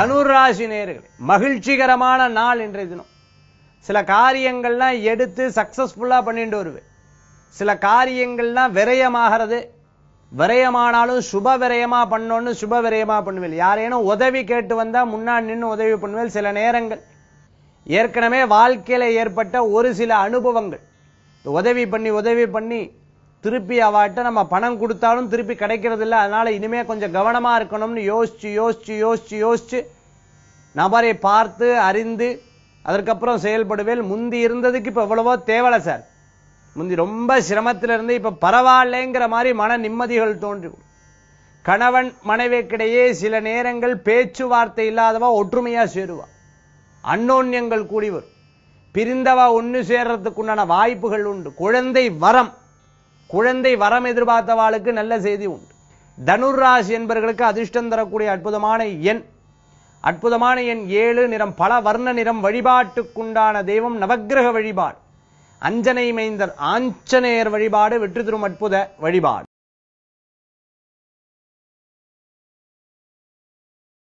தனுராசி நேர்களே மகிழ்ச்சிகரமான நாள் இன்றைய தினம். சில காரியங்கள்லாம் எடுத்து சக்சஸ்ஃபுல்லாக பண்ணிட்டு வருவேன். சில காரியங்கள்லாம் விரயமாகிறது விரயமானாலும் சுப விரயமாக பண்ணோன்னு சுப விரயமாக பண்ணுவேன். யாரேனும் உதவி கேட்டு வந்தால் முன்னாடி நின்று உதவி பண்ணுவேன். சில நேரங்கள் ஏற்கனவே வாழ்க்கையில் ஏற்பட்ட ஒரு சில அனுபவங்கள். உதவி பண்ணி உதவி பண்ணி திருப்பி அவாட்ட நம்ம பணம் கொடுத்தாலும் திருப்பி கிடைக்கிறது இல்லை அதனால இனிமே கொஞ்சம் கவனமா இருக்கணும்னு யோசிச்சு யோசிச்சு யோசிச்சு யோசிச்சு நபரை பார்த்து அறிந்து அதற்கப்புறம் செயல்படுவேல். முந்தி இருந்ததுக்கு இப்போ எவ்வளவோ தேவலை சார். முந்தி ரொம்ப சிரமத்தில் இருந்து இப்போ பரவாயில்லைங்கிற மாதிரி மன நிம்மதிகள் தோன்றி கணவன் மனைவிக்கிடையே சில நேரங்கள் பேச்சுவார்த்தை இல்லாதவா ஒற்றுமையா சேருவா. அன்னோன்யங்கள் கூடி வரும். பிரிந்தவா ஒன்று சேர்றதுக்குண்டான வாய்ப்புகள் உண்டு. குழந்தை வரம். குழந்தை வரம் எதிர்பார்த்தவாளுக்கு நல்ல செய்தி உண்டு. தனுராசி என்பவர்களுக்கு அதிர்ஷ்டம் தரக்கூடிய அற்புதமான எண். அற்புதமான எண் ஏழு நிறம் பல வர்ண நிறம் வழிபாட்டுக்குண்டான தெய்வம் நவக்கிரக வழிபாடு. அஞ்சனை மைந்தர் ஆஞ்சநேயர் வழிபாடு வெற்றி தரும் அற்புத வழிபாடு.